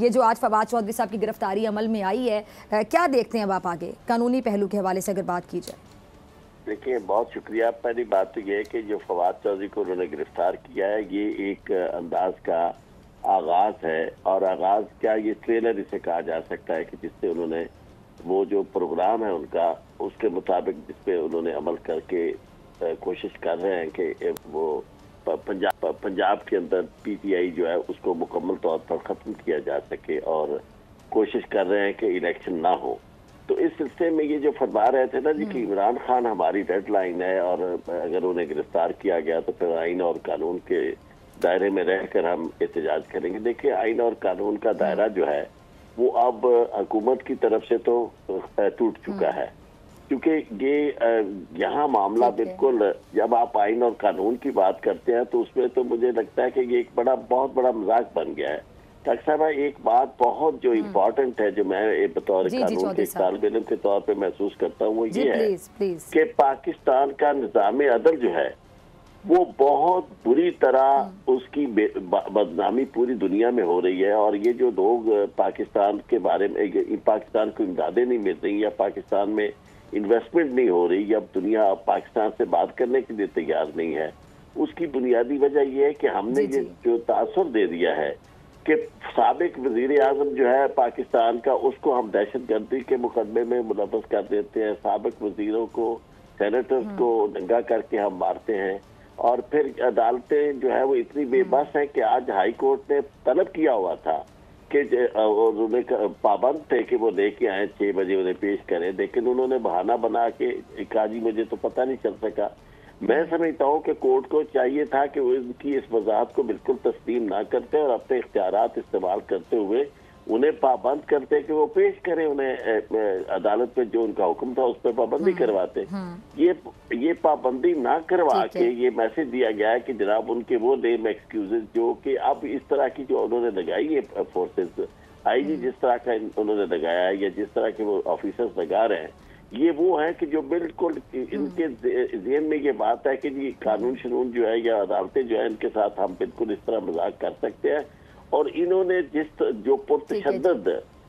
ये जो आज फवाद चौधरी साहब की गिरफ्तारी अमल में आई है क्या देखते हैं अब आप आगे? कानूनी पहलू के हवाले से अगर बात की जाए। देखिए, बहुत शुक्रिया। पहली बात तो ये है कि जो फवाद चौधरी को उन्होंने गिरफ़्तार किया है, ये एक अंदाज का आगाज़ है। और आगाज़ क्या, ये ट्रेलर इसे कहा जा सकता है कि जिससे उन्होंने वो जो प्रोग्राम है उनका, उसके मुताबिक जिसपे उन्होंने अमल करके कोशिश कर रहे हैं कि वो पंजाब पंजाब के अंदर पीटीआई जो है उसको मुकम्मल तौर पर ख़त्म किया जा सके और कोशिश कर रहे हैं कि इलेक्शन ना हो तो इस सिलसिले में ये जो फरमा रहे थे ना जी कि हम्म। इमरान खान हमारी डेड लाइन है और अगर उन्हें गिरफ़्तार किया गया तो फिर आइन और कानून के दायरे में रहकर हम एहतजाज करेंगे देखिए आइन और कानून का दायरा जो है वो अब हुकूमत की तरफ़ से तो टूट चुका हम्म। है क्योंकि ये यहाँ मामला बिल्कुल जब आप आइन और कानून की बात करते हैं तो उसमें तो मुझे लगता है कि ये एक बड़ा बहुत बड़ा मज़ाक बन गया है डॉक्टर साहब एक बात बहुत जो इम्पोर्टेंट हम्म। है जो मैं बतौर कानून के तालब इलम के तौर पे महसूस करता हूँ वो ये है कि पाकिस्तान का निज़ाम अदल जो है वो बहुत बुरी तरह हम्म। उसकी बदनामी पूरी दुनिया में हो रही है और ये जो लोग पाकिस्तान के बारे में पाकिस्तान को इमदादें नहीं मिल रही या पाकिस्तान में इन्वेस्टमेंट नहीं हो रही अब दुनिया पाकिस्तान से बात करने के लिए तैयार नहीं है उसकी बुनियादी वजह यह है कि हमने ये जो तासर दे दिया है कि सबक वज़ीर आज़म जो है पाकिस्तान का उसको हम दहशत गर्दी के मुकदमे में मुलवस कर देते हैं सबक वजीरों को सेनेटर्स को हम्म। नंगा करके हम मारते हैं और फिर अदालतें जो है वो इतनी बेबस हम्म। हैं कि आज हाई कोर्ट ने तलब किया हुआ था के और उन्हें पाबंद थे कि वो लेके आए, छह बजे उन्हें पेश करें, लेकिन उन्होंने बहाना बना के काजी मुझे तो पता नहीं चल सका। मैं समझता हूँ कि कोर्ट को चाहिए था कि वो इनकी इस वजाहत को बिल्कुल तस्लीम ना करते और अपने इख्तियार इस्तेमाल करते हुए उन्हें पाबंद करते कि वो पेश करें उन्हें अदालत में जो उनका हुक्म था उस पर पाबंदी हम्म, करवाते हम्म। ये ये पाबंदी ना करवा के ये मैसेज दिया गया है कि जनाब उनके वो नेम एक्सक्यूजेज जो कि अब इस तरह की जो उन्होंने लगाई है फोर्सेज आईजी जिस तरह का उन्होंने लगाया है या जिस तरह के वो ऑफिसर्स लगा रहे हैं ये वो है कि जो बिल्कुल इनके जहन में ये बात है कि जी कानून शनून जो है या अदालतें जो है इनके साथ हम बिल्कुल इस तरह मज़ाक कर सकते हैं। और इन्होंने जिस जो पुरतशद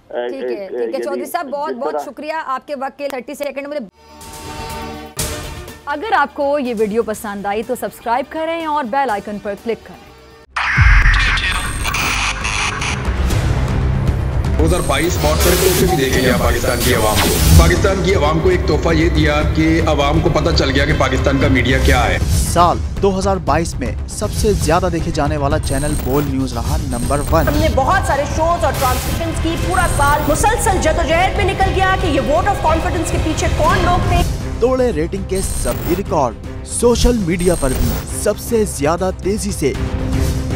ठीक है चौधरी साहब बहुत बहुत शुक्रिया आपके वक्त के थर्टी सेकेंड में अगर आपको ये वीडियो पसंद आई तो सब्सक्राइब करें और बेल आइकन पर क्लिक करें। 2022 बहुत सारे तोहफे भी देखे गया पाकिस्तान की आवाम को। पाकिस्तान की आवाम को एक तोहफा ये दिया कि आवाम को पता चल गया कि पाकिस्तान का मीडिया क्या है। साल 2022 में सबसे ज़्यादा देखे जाने वाला चैनल बोल न्यूज़ रहा नंबर वन। हमने बहुत सारे शोज़ और ट्रांसमिशन की पूरा साल मुसलसल जदोजहद में निकल गया कि ये वोट ऑफ़ कॉन्फिडेंस के पीछे कौन लोग थे तोड़े रेटिंग के सभी रिकॉर्ड सोशल मीडिया पर भी सबसे ज़्यादा तेज़ी से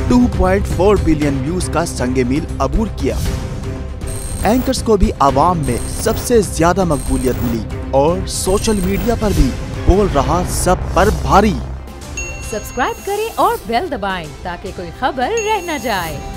2.4 बिलियन व्यूज़ का संगे मील अबूर किया। एंकर्स को भी आवाम में सबसे ज़्यादा मकबूलियत मिली और सोशल मीडिया पर भी बोल रहा सब पर भारी। सब्सक्राइब करें और बेल दबाएँ ताकि कोई खबर रह न जाए।